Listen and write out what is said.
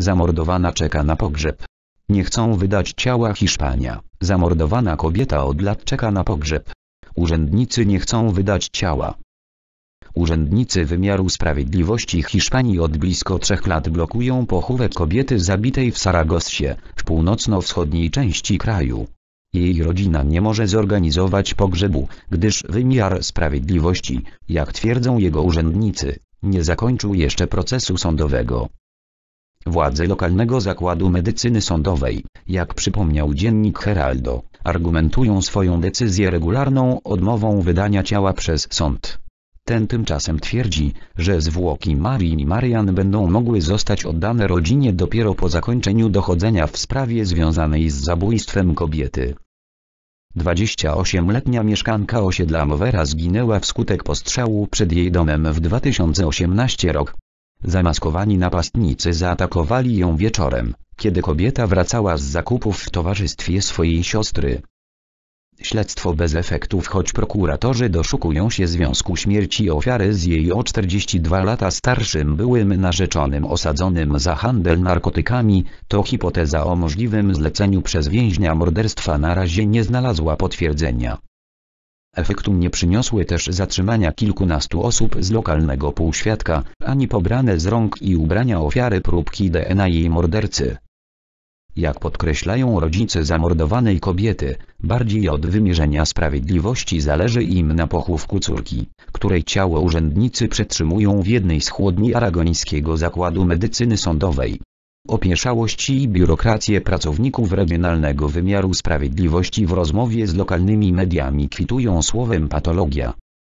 Zamordowana czeka na pogrzeb. Nie chcą wydać ciała Hiszpania. Zamordowana kobieta od lat czeka na pogrzeb. Urzędnicy nie chcą wydać ciała. Urzędnicy wymiaru sprawiedliwości Hiszpanii od blisko trzech lat blokują pochówek kobiety zabitej w Saragossie, w północno-wschodniej części kraju. Jej rodzina nie może zorganizować pogrzebu, gdyż wymiar sprawiedliwości, jak twierdzą jego urzędnicy, nie zakończył jeszcze procesu sądowego. Władze lokalnego zakładu medycyny sądowej, jak przypomniał dziennik Heraldo, argumentują swoją decyzję regularną odmową wydania ciała przez sąd. Ten tymczasem twierdzi, że zwłoki Marii i Marian będą mogły zostać oddane rodzinie dopiero po zakończeniu dochodzenia w sprawie związanej z zabójstwem kobiety. 28-letnia mieszkanka osiedla Mowera zginęła wskutek postrzału przed jej domem w 2018 rok. Zamaskowani napastnicy zaatakowali ją wieczorem, kiedy kobieta wracała z zakupów w towarzystwie swojej siostry. Śledztwo bez efektów choć prokuratorzy doszukują się związku śmierci ofiary z jej o 42 lata starszym byłym narzeczonym osadzonym za handel narkotykami, to hipoteza o możliwym zleceniu przez więźnia morderstwa na razie nie znalazła potwierdzenia. Efektu nie przyniosły też zatrzymania kilkunastu osób z lokalnego półświadka, ani pobrane z rąk i ubrania ofiary próbki DNA jej mordercy. Jak podkreślają rodzice zamordowanej kobiety, bardziej od wymierzenia sprawiedliwości zależy im na pochówku córki, której ciało urzędnicy przetrzymują w jednej z chłodni aragońskiego zakładu medycyny sądowej. Opieszałości i biurokrację pracowników regionalnego wymiaru sprawiedliwości w rozmowie z lokalnymi mediami kwitują słowem patologia.